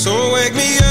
So wake me up.